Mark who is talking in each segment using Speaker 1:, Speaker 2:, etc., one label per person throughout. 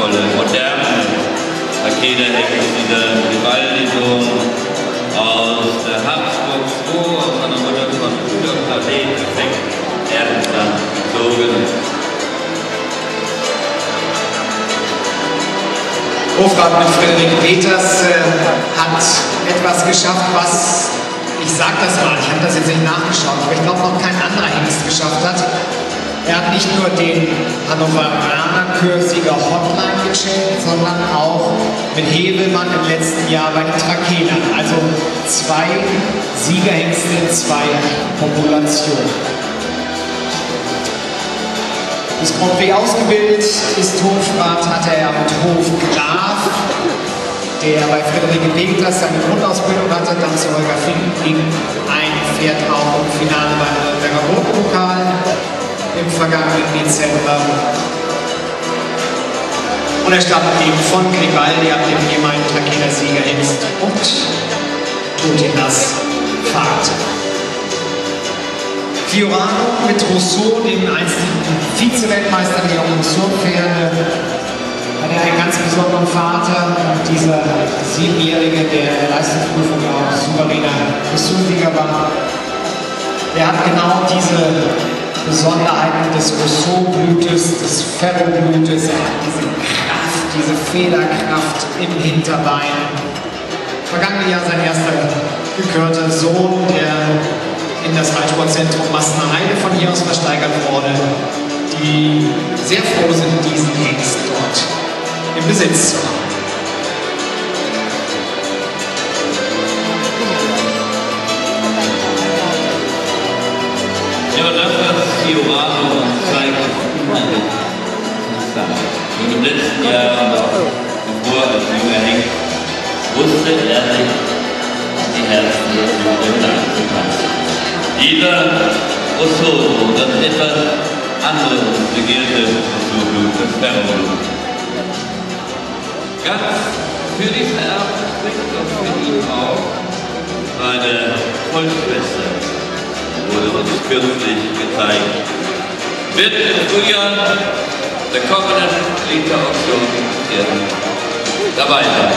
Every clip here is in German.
Speaker 1: prachtvolle, moderne Rakete-Hex, dieser Vivaldi-Dom aus der Habsburg. 2, aus einer Mutter von Rudolf Planet, perfekt. Erdensland gezogen.
Speaker 2: Hofrat mit Frederik Peters äh, hat etwas geschafft, was, ich sage das mal, ich habe das jetzt nicht nachgeschaut, Hat nicht nur den Hannoveraner Kürsieger Hotline gecheckt, sondern auch mit Hebelmann im letzten Jahr bei den Trakelern. Also zwei Siegerhengste in zwei Populationen. Das Grand Prix ausgebildet ist Hofrat, hatte er mit Hofgraf, der bei Friederike Peters seine Grundausbildung hatte, dann zu Holger Fink ging ein Pferd auch im Finale beim Nürnberger Rotpokal im vergangenen Dezember. Und er stammt eben von Gribaldi ab dem ehemaligen Trakeler Sieger Hengst und Totinas Vater. Fiorano mit Rousseau, dem einstigen Vize-Weltmeister der Dressurpferde, hat er einen ganz besonderen Vater und dieser Siebenjährige, der in der Leistungsprüfung auch souveräner Dressursieger war, der hat genau diese Besonderheiten des Rousseau-Blutes, des Ferro-Blutes, er hat diese Kraft, diese Federkraft im Hinterbein. Vergangene Jahr sein erster gekörter Sohn, der in das Reitsportzentrum Massenheide von hier aus versteigert wurde, die sehr froh sind, diesen Hengst dort im Besitz zu haben.
Speaker 1: Ja, das, Fiorano zeigt. Und im letzten Jahr, bevor er als junger Hengst, wusste er sich die Herzen der Jugend anzupassen. Jeder Rousseau, das etwas andere begehrte Rousseau-Blut, das Ferro-Blut. Ganz für die Vererbung spricht doch für ihn auch seine Vollschwester, wurde uns kürzlich gezeigt. Wird im Frühjahr der kommenden Liter-Auktion dabei sein.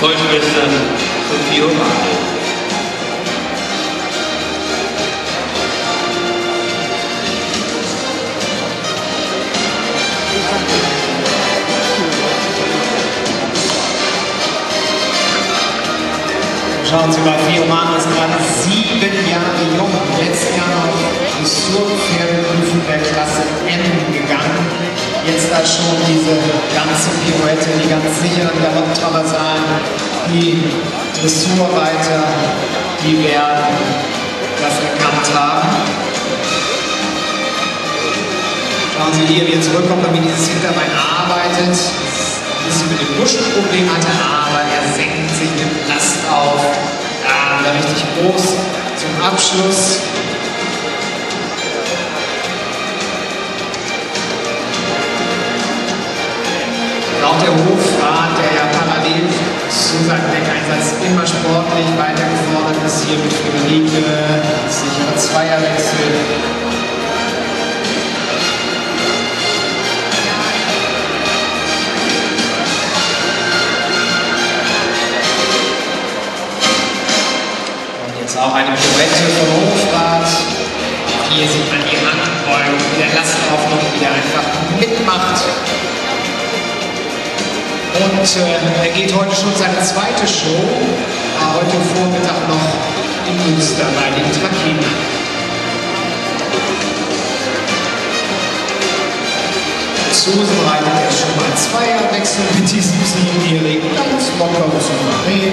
Speaker 1: Vollschwester Sophie Romano.
Speaker 2: Schauen Sie mal, Fiorano ist gerade Klasse M gegangen. Jetzt da schon diese ganze Pirouette, die ganz sicheren Galopptraversalen, die Dressurreiter, die werden das erkannt haben. Schauen Sie hier, wie er zurückkommt und wie dieses Hinterbein arbeitet. Ein bisschen mit dem Buschenproblem hatte, aber er senkt sich mit Last auf. Wieder richtig groß zum Abschluss. Auch der Hofrat, der ja parallel zu seinem Deckeinsatz immer sportlich weitergefordert ist, hier mit Friederike, sicherer Zweierwechsel. Und äh, er geht heute schon seine zweite Show, heute Vormittag noch in Münster bei den Trakina. Susan reitet jetzt schon mal Zweierwechsel mit diesem Siebenjährigen ganz locker und souverän.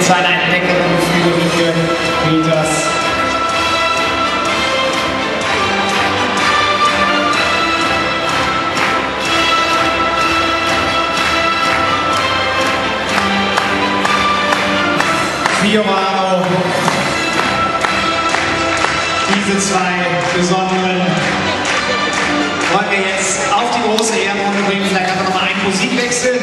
Speaker 2: jetzt
Speaker 3: zu einer Entdeckerin Peters.
Speaker 2: Fiorano, diese zwei besonderen wollen wir jetzt auf die große Ehrenrunde bringen. Vielleicht einfach nochmal einen Musikwechsel.